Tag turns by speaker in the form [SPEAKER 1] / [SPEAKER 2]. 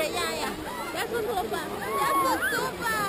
[SPEAKER 1] 这样呀要梳头发要梳头发